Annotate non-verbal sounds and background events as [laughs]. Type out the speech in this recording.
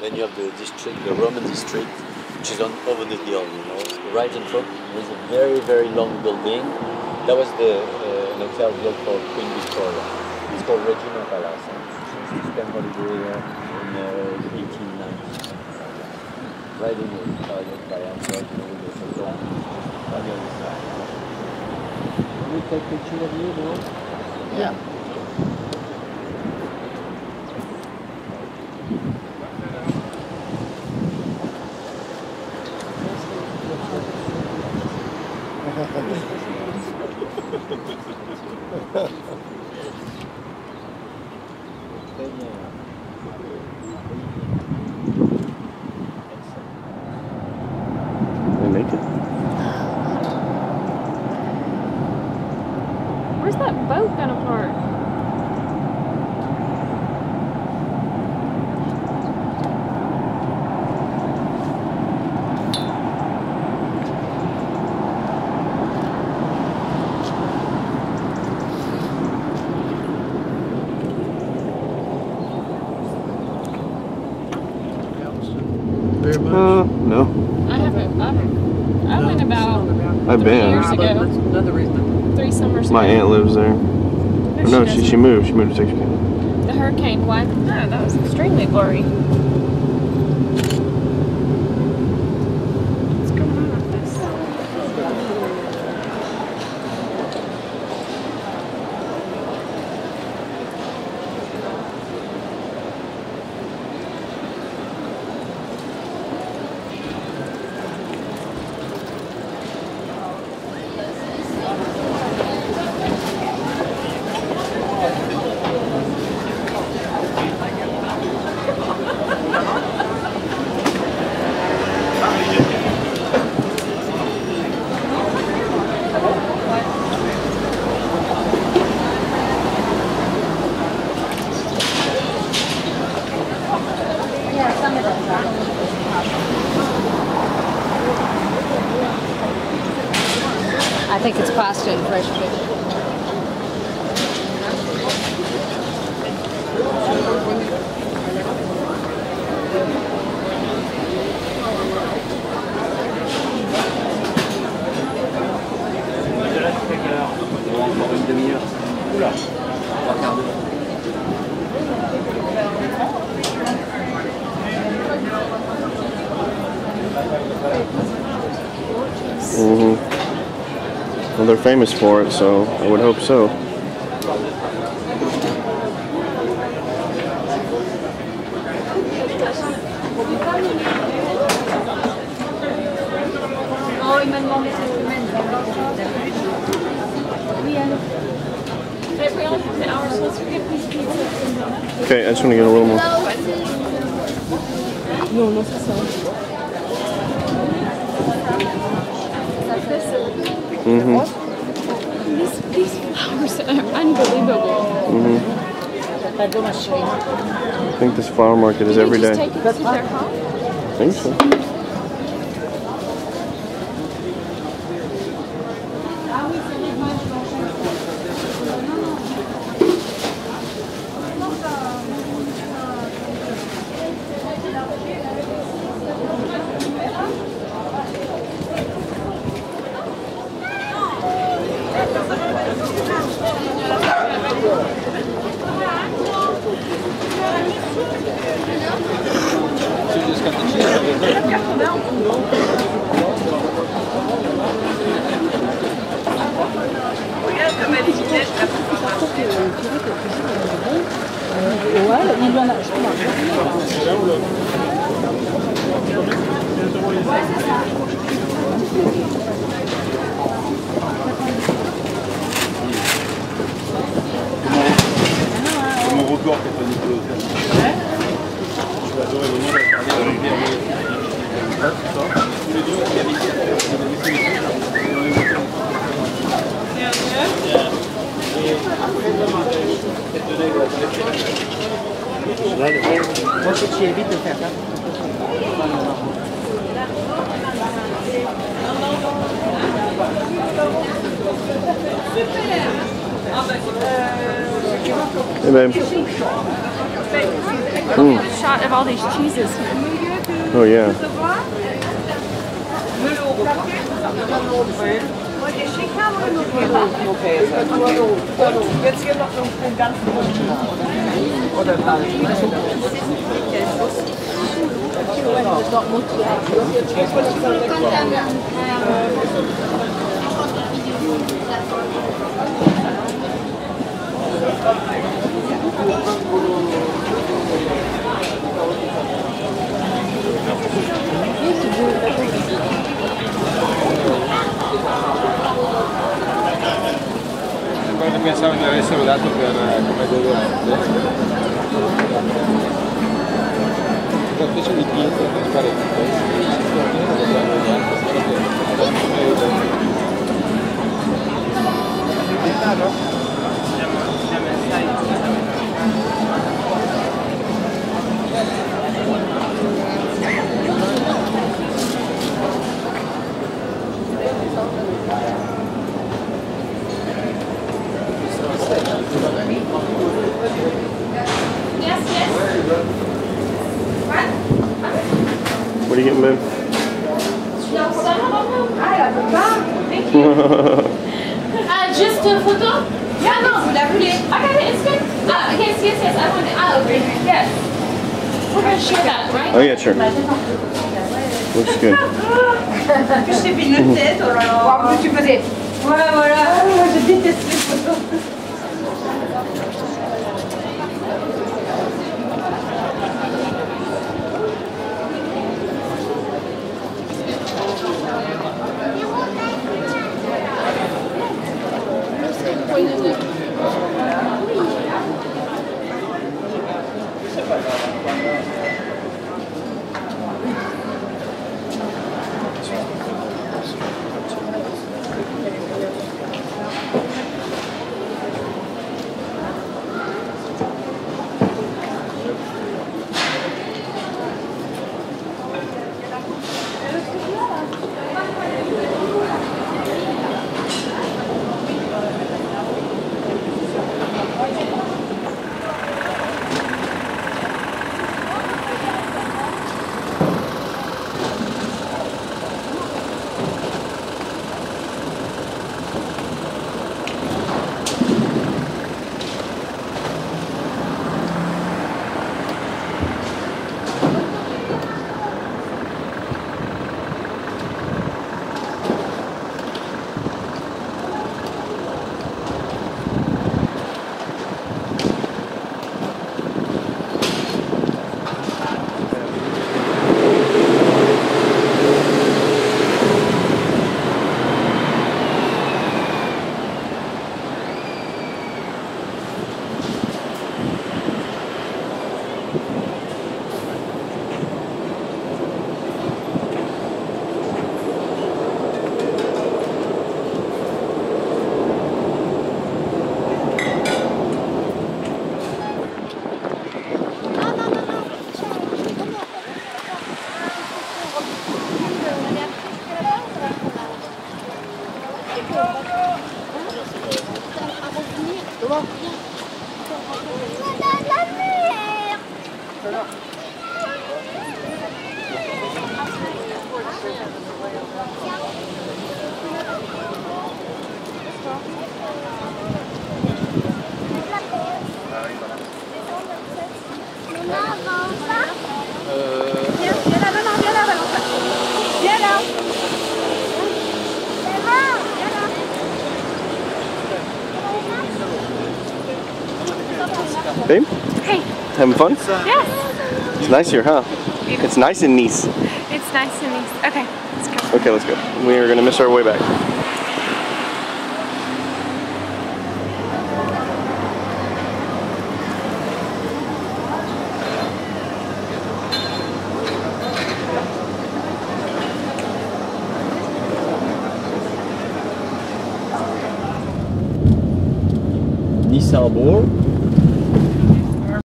Then you have the district, the Roman district, which is on over the hill. You know, right in front there is a very very long building. That was the uh, an hotel built for Queen Victoria. It's called Regina Palace. Holiday in uh, 1890. Right in the garden by Antwerp, you know, with the hotel on the other side. Can we take a picture of you, no? Yeah. Years been. ago. That's another reason. three summers My ago. aunt lives there. No, oh, no, she, she moved. She moved to Texas. The hurricane one? No, that was extremely blurry. Think it's pasta and fresh fish. Mm-hmm. Well, they're famous for it, so I would hope so. Oh, il m'a demandé cette semaine. Oui, allô. But we only have an hour, so let's get these pizza. Okay, I just want to get a little more. Non, non, c'est ça. Mm-hmm. These, these flowers are unbelievable. Mm-hmm. I think this flower market is every day. every you just day. take it to their home? I think so. Well, nie dla nas. Mon record. Babe. Look at the shot of all these cheeses. Oh yeah. Quello che 疲れ [laughs] uh, just a photo? Yeah, no, vous la voulez? I got it, it's good. Uh, yes, yes, yes, I want it. Ah, okay, yes. We're gonna share that, right? Oh yeah, sure. Looks good. Je t'ai fait une tête, oh là là. tu faisais. Voilà, voilà. Je déteste les photos. Babe, Hey, having fun? yes, It's nice here, huh? It's nice in Nice. it's nice and nice. Okay, let's go. Okay, let's go. We are gonna miss our way back. Nice Harbor